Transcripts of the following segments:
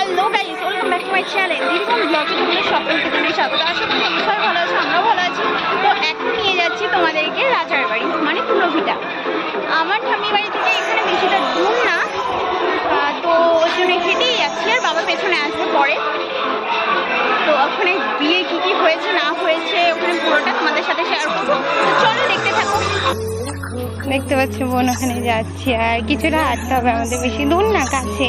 Hello guys welcome back to my channel দীর্ঘম ব্লগে তোমাদের সকলকে জানাই স্বাগত। আশা করি তোমরা সবাই ভালো আছো, আমরাও ভালো আছি। তো এখন নিয়ে যাচ্ছি তোমাদেরকে রাজার বাড়ি মানে তুলভিটা আমার ঠাম্মি বাড়ি থেকে এখানে বেশিটা দূর না। তো ওই জন্য হেঁটেই যাচ্ছি, আর বাবা পেছনে আসবে পরে। তো ওখানে বিয়ে কি কি হয়েছে, না হয়েছে, ওখানে পুরোটা তোমাদের সাথে শেয়ার করব। চলো দেখতে থাকো। দেখতে পাচ্ছি বোন, ওখানে যাচ্ছি। আর কিছুটা হাঁটতে হবে আমাদের বেশি দূর না, কাছে।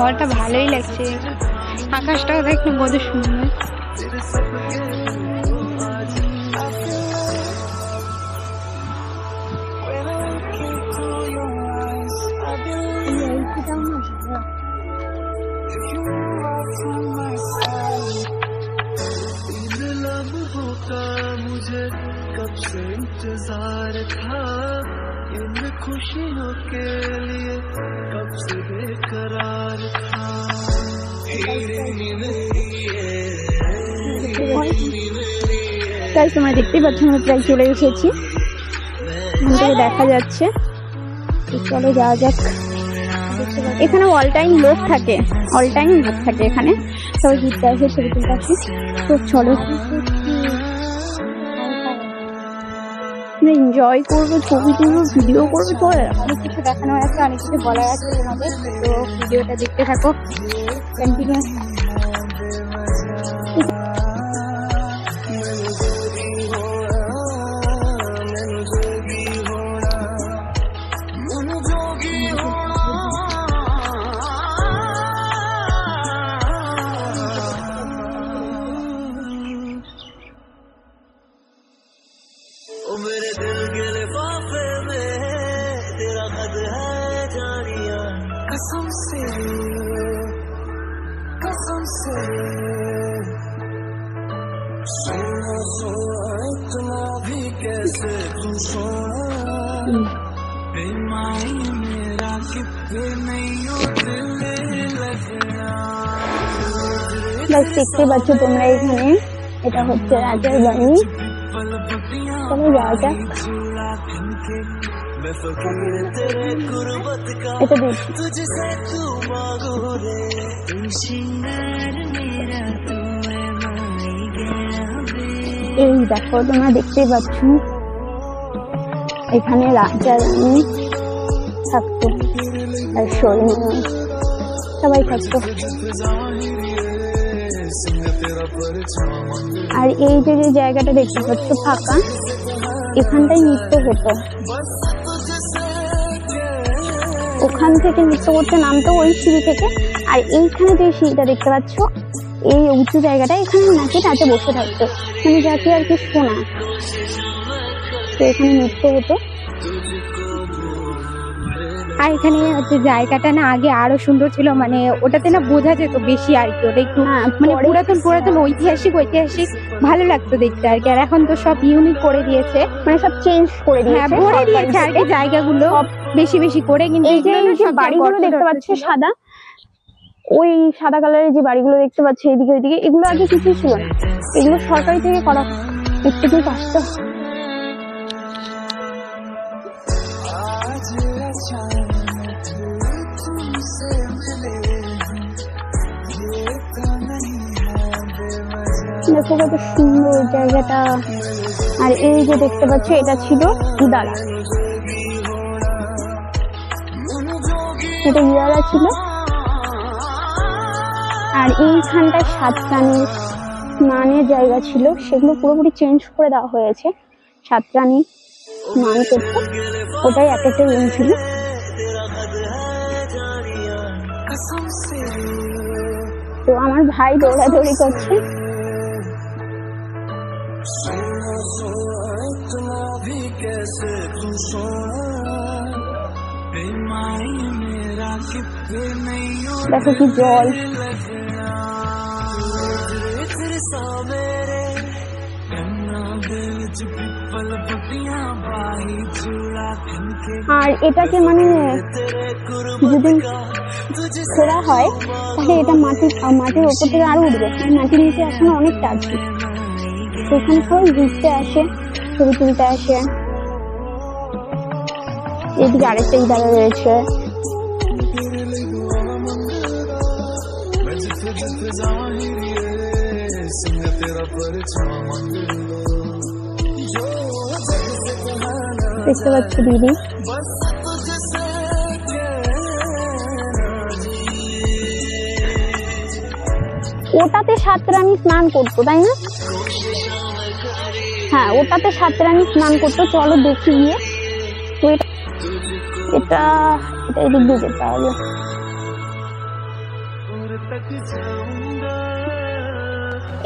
ঘরটা ভালোই লাগছে। আকাশটাও দেখুন কত সুন্দর। खुशियों के लिए कब से बेकरार था हिरनी मेरी है हिरनी मेरी है তাই তোমরা দেখতেই পাচ্ছ আমরা প্রায় চলে এসেছি এখান থেকে দেখা যাচ্ছে তো চলো যাওয়া যাক এখানে অল টাইম লোক থাকে অল টাইম লোক থাকে এখানে সবাই ঘুরতে আসে ছবি তুলতে আসে তো চলো এনজয় করবে, ছবি তুলবো ভিডিও করবে, তো অনেক কিছু দেখানো আছে অনেক কিছু বলার আছে তোমাদের। তো ভিডিওটা দেখতে থাকো। কন্টিনিউ দেখতে পাচ্ছ তোমরা এখানে। এটা হচ্ছে রাজার বাড়ি। তুমি যাওয়া এটা এই দেখো, তোমরা দেখতে পাচ্ছ। এখানে রাজা, রানী থাকতো আর সবাই থাকতো আর এই যে যে জায়গাটা দেখতে পাচ্ছ ফাঁকা এখানটাই নৃত্য হতো। ওখান থেকে নৃত্য করতে নামতো ওই সিঁড়ি থেকে। আর এইখানে যে সিঁড়িটা দেখতে পাচ্ছ, এই উঁচু জায়গাটা এখানে নাকি রাতে বসে থাকতো। মানে যাকে আর কি শোনা তো এখানে নৃত্য হতো। আর এখানে হচ্ছে জায়গাটা না আগে আরও সুন্দর ছিল মানে ওটাতে না বোঝা যেত বেশি আর কি ওটা একটু মানে পুরাতন পুরাতন ঐতিহাসিক ঐতিহাসিক ভালো লাগতো দেখতে আর কি আর এখন তো সব ইউনিক করে দিয়েছে। মানে সব চেঞ্জ করে হ্যাঁ দিয়েছে ভরে দিয়েছে আর কি জায়গাগুলো বেশি বেশি করে কিন্তু এই যে বাড়িগুলো দেখতে পাচ্ছ সাদা ওই সাদা কালারের যে বাড়িগুলো দেখতে পাচ্ছ এইদিকে ওইদিকে এগুলো আগে কিছুই ছিল না। এগুলো সরকারি থেকে করা একটু আসতে দেখো কত সুন্দর জায়গাটা। আর এই যে দেখতে পাচ্ছ, এটা ছিল ইদারা এটা ইদারা ছিল। আর এইখানটায় সাতরানির স্নানের জায়গা ছিল। সেগুলো পুরোপুরি চেঞ্জ করে দেওয়া হয়েছে। সাতরানি স্নান করতে। ওটাই এক একটা রুম ছিল। তো আমার ভাই দৌড়াদৌড়ি করছে। দেখো কি জল আর এটাকে মানে যদি খোঁড়া হয় তাহলে এটা মাটি মাটির ওপর থেকে আরও উঠবে মাটির নিচে এখন অনেকটা আছে তো এখানে সবাই ঘুরতে আসে ছবি তুলতে আসে এদিকে আরেকটা ইদারা রয়েছে দেখতে পাচ্ছ দিদি? ওটাতে সাত রানী স্নান করতো তাই না? হ্যাঁ ওটাতে সাত রানী স্নান করতো চলো দেখি গিয়ে। এটা এটা এদিক দিয়ে যেতে হবে।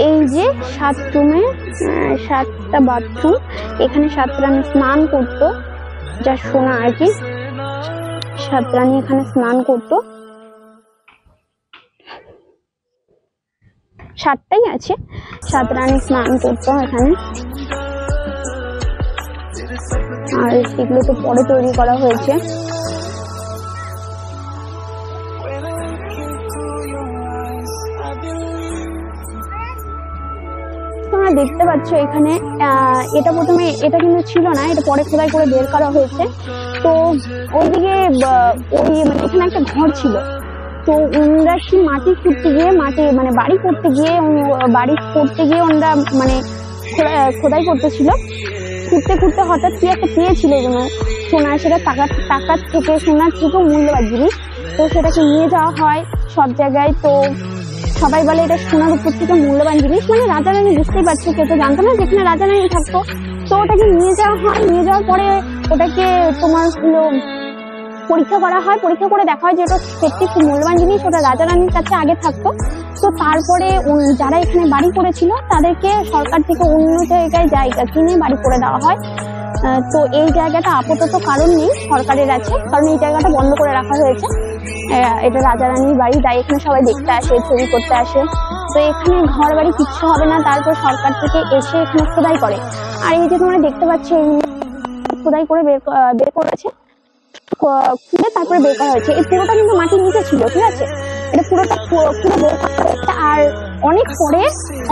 এই যে সাত রুমে সাতটা বাথরুম। এখানে সাত রানী স্নান করতো, যা শোনা আর কি সাত রানী এখানে স্নান করতো। সাতটাই আছে সাত রানী স্নান করতো এখানে। আর এগুলো তো পরে তৈরি করা হয়েছে। দেখতে পাচ্ছ এখানে এটা প্রথমে, এটা কিন্তু ছিল না, এটা পরে খোদাই করে বের করা হয়েছে। তো ওইদিকে ওই মানে এখানে একটা ঘর ছিল। তো ওনারা কি মাটি খুঁড়তে গিয়ে, মাটি মানে বাড়ি করতে গিয়ে বাড়ি করতে গিয়ে ওনারা মানে খোদাই করতেছিল। খুঁড়তে খুঁড়তে হঠাৎ কি একটা পেয়েছিল যেন, সোনা, সেটা টাকা, টাকার থেকে, সোনার থেকেও মূল্যবান জিনিস। তো সেটাকে নিয়ে যাওয়া হয় সব জায়গায়। তো সবাই বলে এটা সোনার উপর থেকে মূল্যবান জিনিস। মানে রাজা রানী বুঝতেই পারছ কেউ তো জানতো না যেখানে রাজা রানী থাকতো। তো ওটাকে নিয়ে যাওয়া হয়, নিয়ে যাওয়ার পরে ওটাকে তোমার হলো পরীক্ষা করা হয়। পরীক্ষা করে দেখা হয় যে ওটা সত্যি খুব মূল্যবান জিনিস, ওটা রাজা রানীর কাছে আগে থাকতো। তো তারপরে যারা এখানে বাড়ি করেছিল, তাদেরকে সরকার থেকে অন্য জায়গায় জায়গা কিনে বাড়ি করে দেওয়া হয়। তো এই জায়গাটা আপাতত কারণ নেই সরকারের আছে কারণ এই জায়গাটা বন্ধ করে রাখা হয়েছে। এটা রাজা রানীর বাড়ি, তাই এখানে সবাই দেখতে আসে, ছবি করতে আসে। তো এখানে ঘর বাড়ি কিচ্ছু হবে না, তারপর সরকার থেকে এসে এখানে খোদাই করে। আর এই যে তোমরা দেখতে পাচ্ছ খোদাই করে বের বের করেছে। খুলে তারপরে বের করা হয়েছে। এই পুরোটা কিন্তু মাটির নিচে ছিল, ঠিক আছে? এটা পুরোটা পুরো বের করা হয়েছে। আর অনেক পরে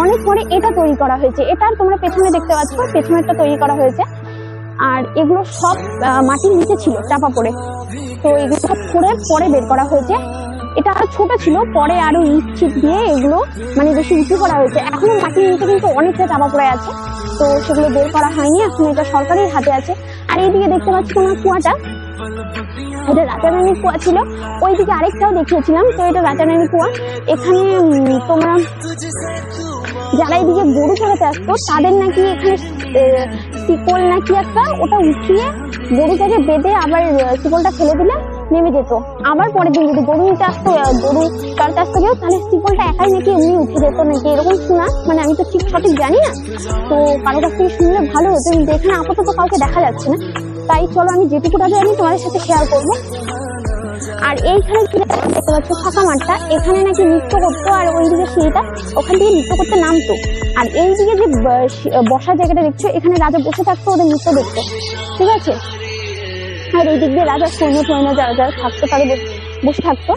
অনেক পরে এটা তৈরি করা হয়েছে। এটা তোমরা পেছনে দেখতে পাচ্ছ, পেছনেরটা তৈরি করা হয়েছে। আর এগুলো সব মাটির নিচে ছিল চাপা পড়ে। তো এগুলো সব করে পরে বের করা হয়েছে। এটা আরও ছোট ছিল, পরে আরও ইট ছিট দিয়ে এগুলো মানে বেশি উঁচু করা হয়েছে। এখনও মাটির নিচে কিন্তু অনেকটা চাপা পড়ে আছে। তো সেগুলো বের করা হয়নি, এখন এটা সরকারের হাতে আছে। আর এইদিকে দেখতে পাচ্ছি তোমার কুয়াটা। এটা রাজারানীর কুয়া ছিল। ওইদিকে আরেকটাও দেখিয়েছিলাম। তো এটা রাজারানীর কুয়া। এখানে তোমরা যারা এদিকে গরু চড়াতে আসতো, তাদের নাকি এখানে শিকল নাকি একটা, ওটা উঠিয়ে গরুটাকে বেঁধে আবার শিকলটা ফেলে দিলে নেমে যেত। আবার পরের দিন যদি গরু নিতে আসতো গরু চড়াতে আসতো কেউ তাহলে শিকলটা একাই নাকি এমনি উঠে যেত নাকি? এরকম শোনা মানে আমি তো ঠিক সঠিক জানি না। তো কারও কাছ থেকে শুনলে ভালো হতো, কিন্তু এখানে আপাতত কাউকে দেখা যাচ্ছে না। তাই চলো, আমি যেটুকুটা জানি তোমাদের সাথে শেয়ার করব। আর এইখানে কি দেখতে পাচ্ছ, ফাঁকা মাঠটা। এখানে নাকি নৃত্য করতো আর ওই ওইদিকে সিঁড়িটা, ওখান থেকে নৃত্য করতে নামতো। আর এইদিকে যে বসার জায়গাটা দেখছ, এখানে রাজা বসে থাকতো, ওদের নৃত্য দেখতো। ঠিক আছে? আর এই দিক দিয়ে রাজা সৈন্য সৈন্য যারা যারা থাকতো তাদের বসে থাকতো।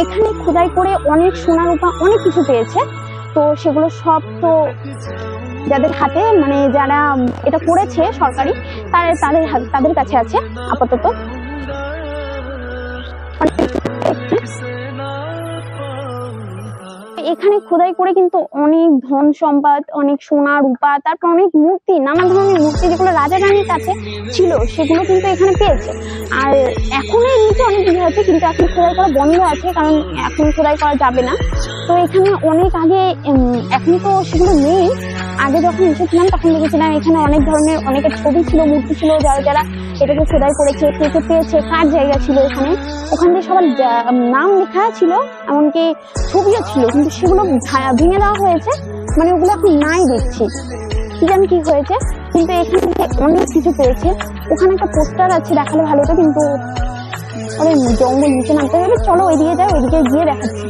এখানে খোদাই করে অনেক সোনা রূপা অনেক কিছু পেয়েছে। তো সেগুলো সব তো যাদের হাতে মানে যারা এটা করেছে সরকারি, তার তাদের তাদের কাছে আছে, আপাতত। এখানে খোদাই করে কিন্তু অনেক ধন সম্পদ, অনেক সোনা, রূপা, তারপর অনেক মূর্তি, নানা ধরনের মূর্তি যেগুলো রাজা রানীর কাছে ছিল, সেগুলো কিন্তু এখানে পেয়েছে। আর এখনও এর নিচে অনেক কিছু আছে কিন্তু এখন খোদাই করা বন্ধ আছে, কারণ এখন খোদাই করা যাবে না। তো এখানে অনেক আগে এখন তো সেগুলো নেই। আগে যখন এসেছিলাম, তখন দেখেছিলাম এখানে অনেক ধরনের, অনেকের ছবি ছিল, মূর্তি ছিল, যারা যারা এটাকে খোদাই করেছে কে কে পেয়েছে, কার জায়গা ছিল এখানে? ওখান দিয়ে সবার নাম লেখা ছিল, এমনকি ছবিও ছিল, কিন্তু সেগুলো ভেঙে দেওয়া হয়েছে মানে ওগুলো এখন নাই দেখছি। কি জানি কি হয়েছে, কিন্তু এখানে থেকে অনেক কিছু পেয়েছে। ওখানে একটা পোস্টার আছে, দেখালে ভালো হতো, কিন্তু তারপরে জঙ্গল নিচে নামতে হবে চলো ওইদিকে যাই, ওইদিকে গিয়ে দেখাচ্ছি।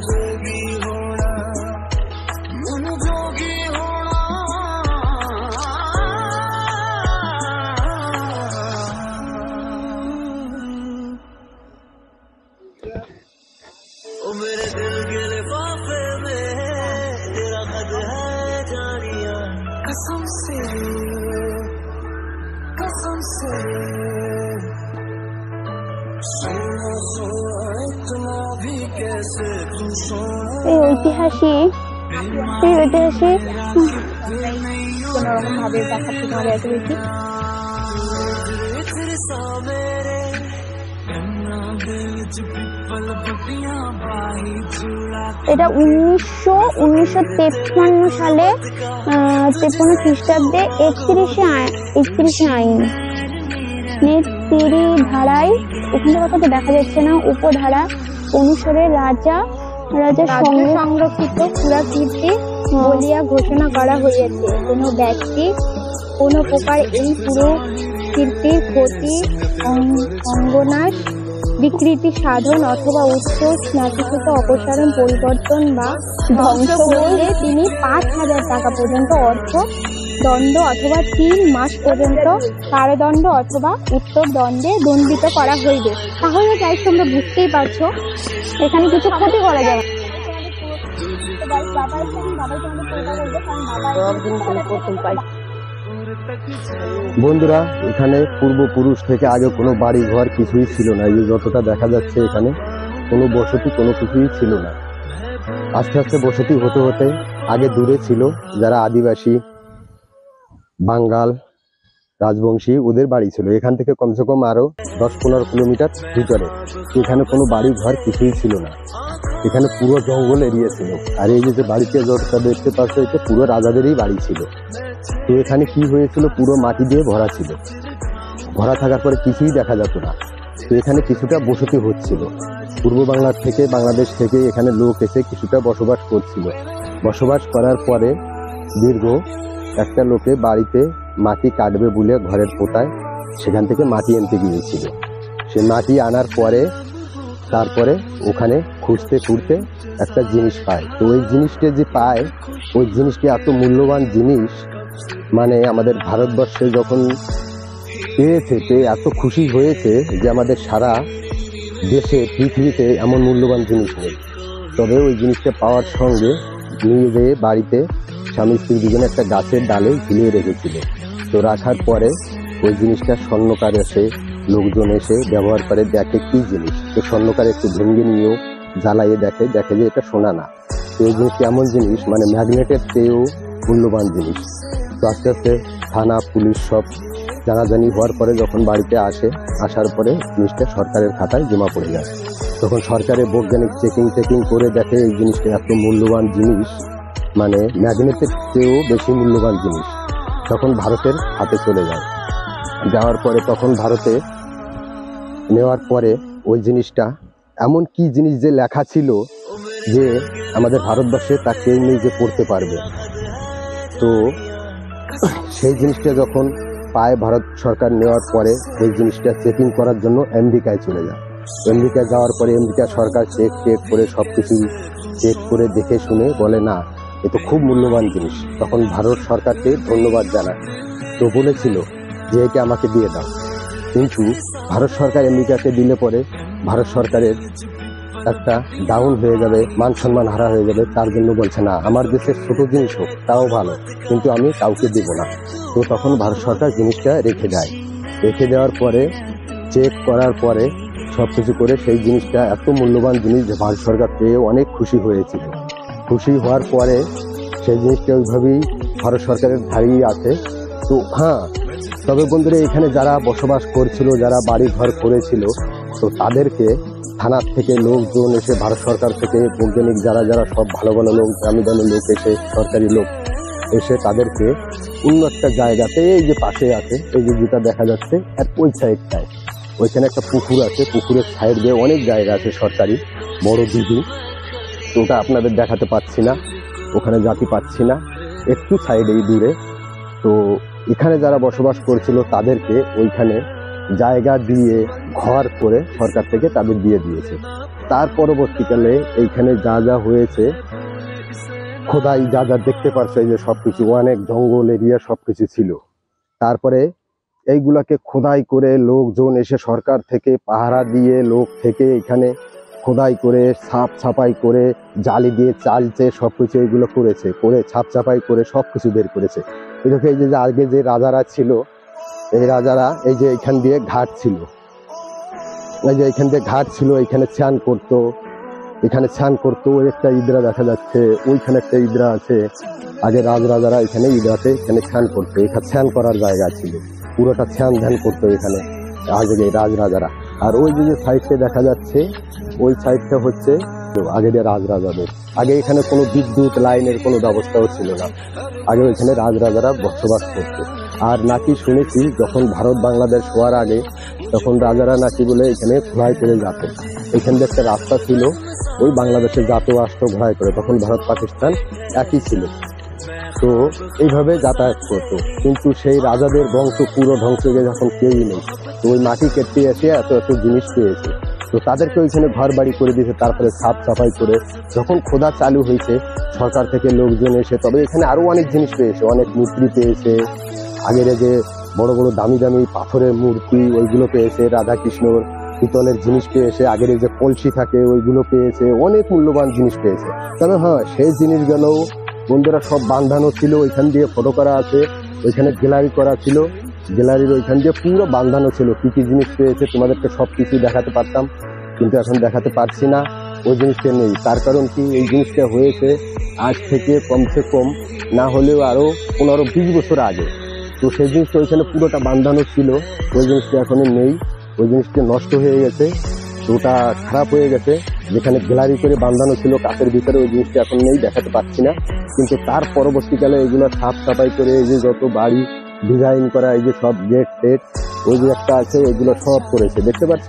ঐতিহাসিক ঐতিহাসিক কোনোরকম ভাবে তোমাদের এত বেশি। এটা উনিশশো উনিশশো তেপান্ন সালে তেপান্ন খ্রিস্টাব্দে একত্রিশে একত্রিশে আইন। ধারায়, এখানে তো দেখা যাচ্ছে না, উপধারা অনুসারে রাজা রাজ্য সংরক্ষিত পুরাকীর্তি বলিয়া ঘোষণা করা হইয়াছে। কোনো ব্যক্তি, কোনো প্রকার এই পুরো কীর্তির ক্ষতি অঙ্গনাশ, বিকৃতি সাধন অথবা উচ্চ স্নাতিগত অপসারণ, পরিবর্তন বা ধ্বংস করলে তিনি পাঁচ হাজার টাকা পর্যন্ত অর্থ দণ্ড অথবা তিন মাস পর্যন্ত কারাদণ্ড অথবা উত্তর দণ্ডে দণ্ডিত করা হইবে। তাহলে গাইস তোমরা বুঝতেই পারছ, এখানে কিছু ক্ষতি করা যায় বন্ধুরা, এখানে পূর্বপুরুষ থেকে আগে কোনো বাড়ি ঘর কিছুই ছিল না। এই যতটা দেখা যাচ্ছে এখানে, কোনো বসতি, কোনো কিছুই ছিল না। আস্তে আস্তে বসতি হতে হতে আগে দূরে ছিল যারা আদিবাসী বাঙ্গাল রাজবংশী ওদের বাড়ি ছিল। এখান থেকে কমসে কম আরও দশ পনেরো কিলোমিটার ভিতরে। এখানে কোনো বাড়ি ঘর কিছুই ছিল না। এখানে পুরো জঙ্গল এরিয়া ছিল। আর এই যে যে বাড়িতে যতটা দেখতে পাচ্ছ এটা পুরো রাজাদেরই বাড়ি ছিল। তো এখানে কি হয়েছিল, পুরো মাটি দিয়ে ভরা ছিল। ভরা থাকার পরে কিছুই দেখা যেত না। তো এখানে কিছুটা বসতি হচ্ছিল। পূর্ব বাংলার থেকে বাংলাদেশ থেকে এখানে লোক এসে কিছুটা বসবাস করছিল। বসবাস করার পরে দীর্ঘ একটা লোকে বাড়িতে মাটি কাটবে বলে ঘরের পোতায় সেখান থেকে মাটি আনতে গিয়েছিল। সে মাটি আনার পরে, তারপরে ওখানে খুঁজতে খুঁড়তে একটা জিনিস পায়। তো ওই জিনিসটা যে পায়, ওই জিনিসটি এত মূল্যবান জিনিস মানে আমাদের ভারতবর্ষে যখন পেয়েছে, পেয়ে এত খুশি হয়েছে যে আমাদের সারা দেশে, পৃথিবীতে এমন মূল্যবান জিনিস নেই। তবে ওই জিনিসটা পাওয়ার সঙ্গে নিয়ে যেয়ে বাড়িতে স্বামী স্ত্রী দুজনে একটা গাছের ডালে ঝুলিয়ে রেখেছিল। তো রাখার পরে ওই জিনিসটা স্বর্ণকার এসে লোকজন এসে ব্যবহার করে, দেখে কি জিনিস? তো স্বর্ণকার একটু ভেঙে নিয়েও জ্বালাইয়ে দেখে দেখে যে এটা সোনা না। তো এই জিনিসটা এমন জিনিস মানে ম্যাগনেটের চেয়েও মূল্যবান জিনিস। তো আস্তে আস্তে থানা, পুলিশ সব জানাজানি হওয়ার পরে যখন বাড়িতে আসে, আসার পরে জিনিসটা সরকারের খাতায় জমা পড়ে যায়। তখন সরকারের বৈজ্ঞানিক চেকিং চেকিং করে দেখে এই জিনিসটা এত মূল্যবান জিনিস। মানে ম্যাগনেটের চেয়েও বেশি মূল্যবান জিনিস। তখন ভারতের হাতে চলে যায়। যাওয়ার পরে তখন ভারতে নেওয়ার পরে ওই জিনিসটা, এমন কি জিনিস যে লেখা ছিল যে আমাদের ভারতবর্ষে তা কেউ নেই যে পড়তে পারবে। তো সেই জিনিসটা যখন পায় ভারত সরকার নেওয়ার পরে ওই জিনিসটা চেকিং করার জন্য আমেরিকায় চলে যায়। আমেরিকায় যাওয়ার পরে আমেরিকা সরকার চেক টেক করে সব কিছু চেক করে দেখে শুনে বলে, না এ তো খুব মূল্যবান জিনিস। তখন ভারত সরকারকে ধন্যবাদ জানায় তো বলেছিল যে একে আমাকে দিয়ে দাও। কিন্তু ভারত সরকার আমেরিকাকে দিলে পরে ভারত সরকারের একটা ডাউন হয়ে যাবে, মান সম্মান হারা হয়ে যাবে, তার জন্য বলছে, না, আমার দেশের ছোট জিনিস হোক, তাও ভালো, কিন্তু আমি কাউকে দেব না। তো তখন ভারত সরকার জিনিসটা রেখে দেয়। রেখে দেওয়ার পরে চেক করার পরে সব কিছু করে সেই জিনিসটা এত মূল্যবান জিনিস যে ভারত সরকার পেয়ে অনেক খুশি হয়েছিল। খুশি হওয়ার পরে সেই জিনিসটা ওইভাবেই ভারত সরকারের ধারেই আছে। তো হ্যাঁ তবে বন্ধুরা, এখানে যারা বসবাস করছিল, যারা বাড়ি ঘর করেছিল, তো তাদেরকে থানার থেকে লোকজন এসে ভারত সরকার থেকে বৈজ্ঞানিক যারা যারা সব ভালো ভালো লোক দামি দামি লোক এসে, সরকারি লোক এসে তাদেরকে অন্য একটা জায়গাতে এই যে পাশে আছে, এই যে যেটা দেখা যাচ্ছে, আর ওই সাইডটায় ওইখানে একটা পুকুর আছে, পুকুরের সাইড দিয়ে অনেক জায়গা আছে সরকারি, বড় দিদি ওটা আপনাদের দেখাতে পাচ্ছি না, ওখানে জাতি পাচ্ছি না, একটু সাইডেই দূরে। তো এখানে যারা বসবাস করছিল তাদেরকে ওইখানে জায়গা দিয়ে ঘর করে সরকার থেকে তাদের দিয়ে দিয়েছে। তার পরবর্তীকালে এইখানে যা যা হয়েছে, খোদাই যা যা দেখতে পারছে যে সব কিছু অনেক জঙ্গল এরিয়া সব কিছু ছিল। তারপরে এইগুলাকে খোদাই করে লোকজন এসে সরকার থেকে পাহারা দিয়ে লোক থেকে এখানে খোদাই করে, ছাপ ছাপাই করে, জালি দিয়ে চালছে সবকিছু এইগুলো করেছে, করে ছাপ ছাপাই করে সব কিছু বের করেছে। এদিকে এই যে আগে যে রাজারা ছিল, এই রাজারা এই যে এখান দিয়ে ঘাট ছিল। এই যে এখান দিয়ে ঘাট ছিল, এখানে স্নান করতো, এখানে স্নান করতো, ওই একটা ইদরা দেখা যাচ্ছে, ওইখানে একটা ইদরা আছে। আগে রাজ রাজারা এখানে ইদরাতে এখানে স্নান করতো, এখানে স্নান করার জায়গা ছিল, পুরোটা স্নান ধ্যান করতো এখানে, আগে রাজ রাজারা আর ওই যে সাইডে দেখা যাচ্ছে ওই সাইডটা হচ্ছে আগের রাজ রাজাদের আগে এখানে কোনো বিদ্যুৎ লাইনের কোনো ব্যবস্থাও ছিল না। আগে ওইখানে রাজ রাজারা বসবাস করতো। আর নাকি শুনেছি, যখন ভারত বাংলাদেশ হওয়ার আগে, তখন রাজারা নাকি বলে এখানে ঘোড়ায় করে যেত। এখান দিয়ে একটা রাস্তা ছিল, ওই বাংলাদেশে যাতো আসতো ঘোড়ায় করে। তখন ভারত, পাকিস্তান একই ছিল। তো এইভাবে যাতায়াত করতো। কিন্তু সেই রাজাদের বংশ পুরো ধ্বংস হয়ে এখন কেউই নেই। তো ওই মাটি কেটে এসে এত এত জিনিস পেয়েছে। তো তাদেরকে ওইখানে ঘর বাড়ি করে দিয়েছে, তারপরে সাফ সাফাই করে। যখন খোদা চালু হয়েছে, সরকার থেকে লোকজন এসে, তবে এখানে আরও অনেক জিনিস পেয়েছে, অনেক মূর্তি পেয়েছে। আগের যে বড় বড় দামি দামি পাথরের মূর্তি, ওইগুলো পেয়েছে রাধা কৃষ্ণর পিতলের জিনিস পেয়েছে, আগের যে কলসি থাকে, ওইগুলো পেয়েছে, অনেক মূল্যবান জিনিস পেয়েছে। তবে হ্যাঁ সেই জিনিসগুলো বন্ধুরা সব বান্ধানো ছিল, ওইখান দিয়ে ফটো করা আছে, ওইখানে গ্যালারি করা ছিল। গ্যালারির ওইখান দিয়ে পুরো বান্ধানো ছিল। কি কি জিনিস পেয়েছে তোমাদেরকে সব কিছু দেখাতে পারতাম, কিন্তু এখন দেখাতে পারছি না। ওই জিনিসটা নেই। তার কারণ কি? এই জিনিসটা হয়েছে আজ থেকে কমসে কম না হলেও আরও পনেরো বিশ বছর আগে। তো সেই জিনিসটা ওইখানে পুরোটা বান্ধানো ছিল। ওই জিনিসটা এখনও নেই। ওই জিনিসটা নষ্ট হয়ে গেছে। ওটা খারাপ হয়ে গেছে। যেখানে গ্যালারি করে বান্ধানো ছিল কাছের ভিতরে ওই জিনিসটা এখন নেই, দেখাতে পাচ্ছি না। কিন্তু তার পরবর্তীকালে এগুলো সাফ সাফাই করে, এই যে যত বাড়ি ডিজাইন করা, এই যে সব গেট টেট ওই যে একটা আছে, এগুলো সব করেছে, দেখতে পাচ্ছ?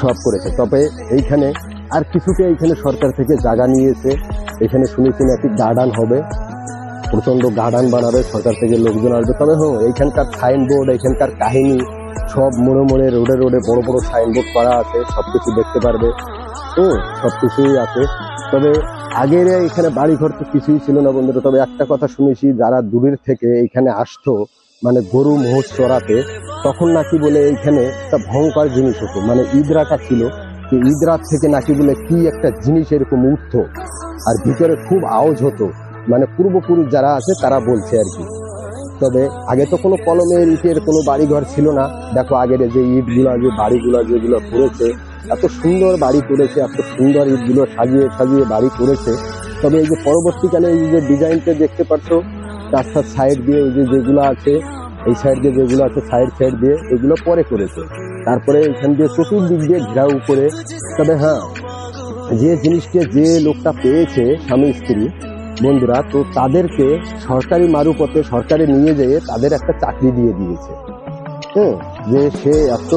সব করেছে। তবে এইখানে আর কিছুকে এইখানে সরকার থেকে জায়গা নিয়েছে। এখানে শুনেছি নাকি গার্ডান হবে। প্রচণ্ড গার্ডান বানাবে, সরকার থেকে লোকজন আসবে। তবে হ্যাঁ এইখানকার সাইনবোর্ড এখানকার কাহিনী, সব মোড়ে মোড়ে রোডে রোডে বড় বড় সাইনবোর্ড করা আছে সব কিছু দেখতে পারবে। হুম সবকিছুই আছে। তবে আগের এখানে বাড়ি ঘর তো কিছুই ছিল না বন্ধুরা। তবে একটা কথা শুনেছি, যারা দূরের থেকে এইখানে আসতো মানে গরু মোষ চড়াতে, তখন নাকি বলে এইখানে একটা ভয়ঙ্কর জিনিস হতো। মানে ইদরাটা ছিল, যে ইদরাত থেকে নাকি বলে কি একটা জিনিস এরকম উঠতো। আর ভিতরে খুব আওয়াজ হতো। মানে পূর্বপুরুষ যারা আছে, তারা বলছে আর কি। তবে আগে তো কোনো কলমের ইটের কোনো বাড়িঘর ছিল না। দেখো আগের যে ইটগুলা যে বাড়িগুলো যেগুলো করেছে এত সুন্দর বাড়ি করেছে এত সুন্দর ইটগুলো সাজিয়ে সাজিয়ে বাড়ি করেছে তবে এই যে পরবর্তীকালে এই যে ডিজাইনটা দেখতে পাচ্ছ, রাস্তার সাইড দিয়ে ওই যে যেগুলো আছে, এই সাইড দিয়ে যেগুলো আছে সাইড সাইড দিয়ে এগুলো পরে করেছে। তারপরে এখান দিয়ে চতুর্দিক দিয়ে ঘেরাও করে, তবে হ্যাঁ যে জিনিসকে যে লোকটা পেয়েছে স্বামী স্ত্রী, বন্ধুরা, তো তাদেরকে সরকারি মারুপথে সরকারে নিয়ে যেয়ে তাদের একটা চাকরি দিয়ে দিয়েছে। হ্যাঁ যে সে এত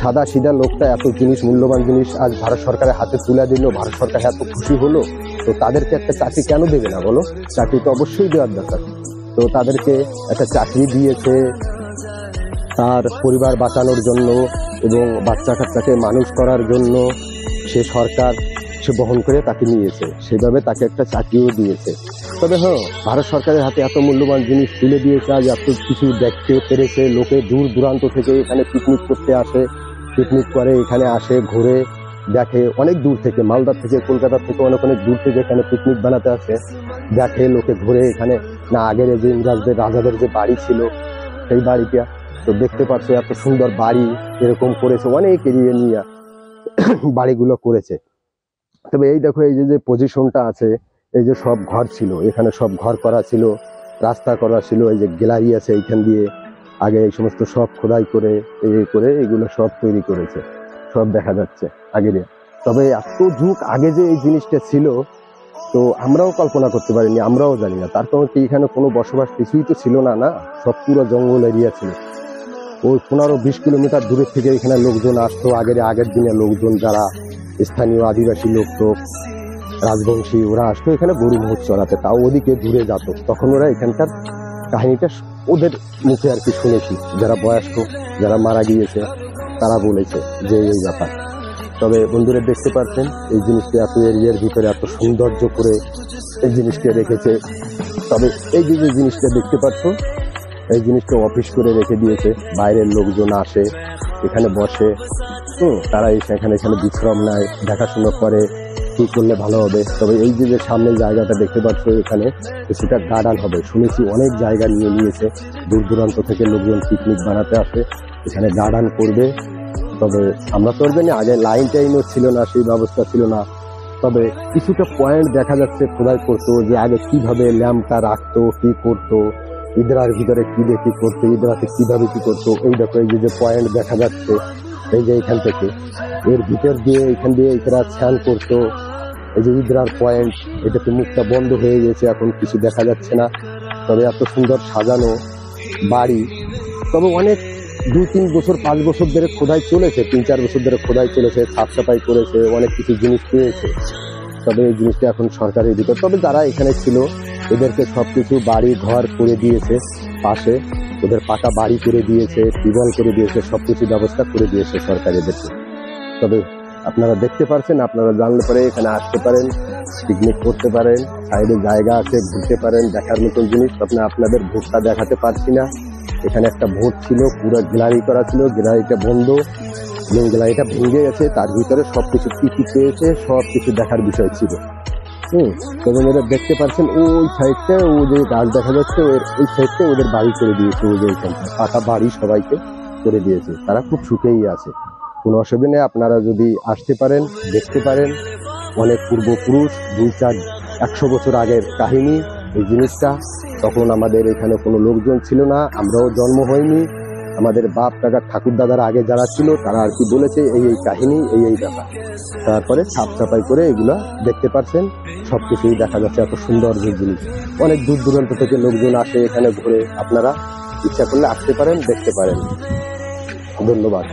সাদা সিধা লোকটা এত জিনিস, মূল্যবান জিনিস আজ ভারত সরকারের হাতে তুলে দিল, ভারত সরকার এত খুশি হলো, তো তাদেরকে একটা চাকরি কেন দেবে না বলো? চাকরি তো অবশ্যই দেওয়ার দরকার। তো তাদেরকে একটা চাকরি দিয়েছে তার পরিবার বাঁচানোর জন্য এবং বাচ্চা কাচ্চাকে মানুষ করার জন্য সে সরকার সে বহন করে তাকে নিয়েছে। সেভাবে তাকে একটা চাকরিও দিয়েছে। তবে হ্যাঁ ভারত সরকারের হাতে এত মূল্যবান জিনিস তুলে দিয়েছে, আজ এত কিছু দেখতে পেরেছে, লোকে দূর দূরান্ত থেকে এখানে পিকনিক করতে আসে। পিকনিক করে, এখানে আসে, ঘুরে, দেখে। অনেক দূর থেকে, মালদা থেকে, কলকাতা থেকে, অনেক অনেক দূর থেকে এখানে পিকনিক বানাতে আসে। দেখে, লোকে ঘুরে এখানে। না, আগের যে ইংরাজদের, রাজাদের যে বাড়ি ছিল, সেই বাড়িটা। তো দেখতে পাচ্ছ এত সুন্দর বাড়ি, এরকম করেছে, অনেক এরিয়া নিয়ে বাড়িগুলো করেছে। তবে এই দেখো, এই যে যে পজিশনটা আছে, এই যে সব ঘর ছিল, এখানে সব ঘর করা ছিল, রাস্তা করা ছিল, এই যে গ্যালারি আছে এইখান দিয়ে। আগে এই সমস্ত সব খোদাই করে, এই করে এগুলো সব তৈরি করেছে। সব দেখা যাচ্ছে আগের। তবে এত যুগ আগে যে এই জিনিসটা ছিল, তো আমরাও কল্পনা করতে পারিনি, আমরাও জানি না। তার কারণ কি, এখানে কোনো বসবাস কিছুই তো ছিল না না? সব পুরো জঙ্গল এরিয়া ছিল। ওই পনেরো বিশ কিলোমিটার দূরের থেকে এখানে লোকজন আসতো, আগের আগের দিনে লোকজন যারা স্থানীয় আদিবাসী লোক তো, রাজবংশী, ওরা আসতো এখানে গরু মহৎ চড়াতে তাও ওদিকে দূরে যেত। তখন ওরা এখানকার কাহিনীটা ওদের মুখে আর কি শুনেছি। যারা বয়স্ক, যারা মারা গিয়েছে, তারা বলেছে যে এই ব্যাপার। তবে বন্ধুরা দেখতে পাচ্ছেন, এই জিনিসটা এত এরিয়ার ভিতরে এত সৌন্দর্য করে এই জিনিসটা রেখেছে। তবে এই যে যে জিনিসটা দেখতে পাচ্ছ, এই জিনিসটা অফিস করে রেখে দিয়েছে। বাইরের লোকজন আসে, এখানে বসে। হুম তারা এখানে এখানে বিশ্রাম নেয়, দেখাশোনা করে। কি করলে ভালো হবে। তবে এই যে যে সামনে জায়গাটা দেখতে পাচ্ছ এখানে কিছুটা গার্ডান হবে। শুনেছি অনেক জায়গা নিয়ে নিয়েছে। দূর দূরান্ত থেকে লোকজন পিকনিক বানাতে আসে। এখানে গার্ডান করবে। তবে আমরা তো জানি, আগে লাইন টাইনও ছিল না, সেই ব্যবস্থা ছিল না। তবে কিছুটা পয়েন্ট দেখা যাচ্ছে খোদাই করতো যে আগে কীভাবে ল্যাম্পটা রাখতো, কি করতো, ইদরার ভিতরে কি কি করতো ইদরাতে কীভাবে কি করতো, এই দেখো, এই যে যে পয়েন্ট দেখা যাচ্ছে, এই যে এখান থেকে। এর ভিতর দিয়ে, এখান দিয়ে এরা স্নান করতো। এই যে ইদরার পয়েন্ট এটাতে মুখটা বন্ধ হয়ে গেছে, এখন কিছু দেখা যাচ্ছে না। তবে এত সুন্দর সাজানো বাড়ি। তবে অনেক দুই তিন বছর, পাঁচ বছর ধরে খোদাই চলেছে, তিন চার বছর ধরে খোদাই চলেছে সাফ সাফাই করেছে, অনেক কিছু জিনিস পেয়েছে। তবে এই জিনিসটা এখন সরকারের ভিতর। তবে যারা এখানে ছিল, এদেরকে সব কিছু বাড়ি, ঘর করে দিয়েছে, পাশে। ওদের পাকা বাড়ি করে দিয়েছে, টিউবওয়েল করে দিয়েছে সব কিছু ব্যবস্থা করে দিয়েছে সরকার এদেরকে। তবে আপনারা দেখতে পারছেন, আপনারা জানলে পরে এখানে আসতে পারেন পিকনিক করতে পারেন, সাইডে জায়গা আছে, ঘুরতে পারেন, দেখার মতন জিনিস। তখন আপনাদের ভোটটা দেখাতে পারছি না। এখানে একটা ভোট ছিল, পুরো গ্যালারি করা ছিল, গ্যালারিটা বন্ধ। এবং গ্যালারিটা ভেঙে গেছে, তার ভিতরে সবকিছু কি কি পেয়েছে সব কিছু দেখার বিষয় ছিল। হুম তবে ওরা দেখতে পাচ্ছেন ওই সাইডটা, ও যে গাছ দেখা যাচ্ছে, ওর ওই সাইডটা ওদের বাড়ি করে দিয়েছে ওদের ওইখানটা। পাকা বাড়ি সবাইকে করে দিয়েছে। তারা খুব সুখেই আছে। কোনো অসুবিধা আপনারা যদি আসতে পারেন, দেখতে পারেন, অনেক পূর্বপুরুষ, দুই চার, একশো বছর আগের কাহিনী, এই জিনিসটা। তখন আমাদের এখানে কোনো লোকজন ছিল না, আমরাও জন্ম হয়নি আমাদের বাপ কাকা ঠাকুর দাদার আগে যারা ছিল, তারা আর কি বলেছে, এই এই কাহিনী, এই এই ব্যাপার। তারপরে সাফ সাফাই করে এগুলো দেখতে পারছেন সব কিছুই দেখা যাচ্ছে এত সুন্দর জিনিস। অনেক দূর দূরান্ত থেকে লোকজন আসে এখানে ঘুরে, আপনারা ইচ্ছা করলে আসতে পারেন, দেখতে পারেন। ধন্যবাদ।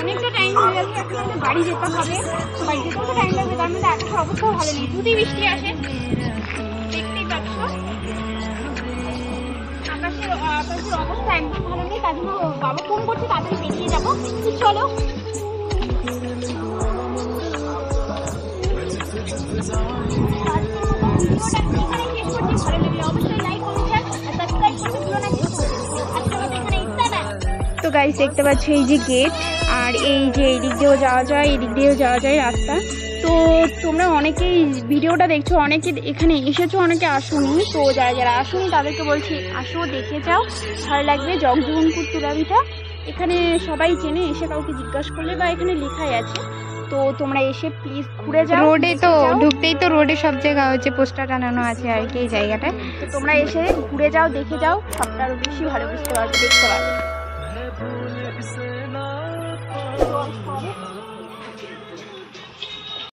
অনেকটা টাইম বাড়ি যেতে হবে। বাড়ি যেতেও তো টাইম লাগবে? তার মধ্যে ভালো নেই। যদি বৃষ্টি ফোন করছে, তাড়াতাড়ি বেরিয়ে যাব। চলো। তো গাইস দেখতে পাচ্ছ এই যে গেট আর এই যে এই দিক দিয়েও যাওয়া যায় এই দিক দিয়েও যাওয়া যায় রাস্তা। তো তোমরা অনেকেই ভিডিওটা দেখছ অনেকে এখানে এসেছ অনেকে আসোনি। তো যারা যারা আসোনি তাদেরকে বলছি আসো দেখে যাও। ভালো লাগবে জগজীবনপুর তুলাভিটা এখানে সবাই চেনে এসে কাউকে জিজ্ঞাসা করলে বা এখানে লেখাই আছে। তো তোমরা এসে প্লিজ ঘুরে যাও রোডে তো ঢুকতেই তো রোডে সব জায়গা হচ্ছে পোস্টার টানানো আছে আর কি এই জায়গাটায়। তো তোমরা এসে ঘুরে যাও দেখে যাও। সবটা আরও বেশি ভালো বুঝতে পারবে দেখতে পারবে।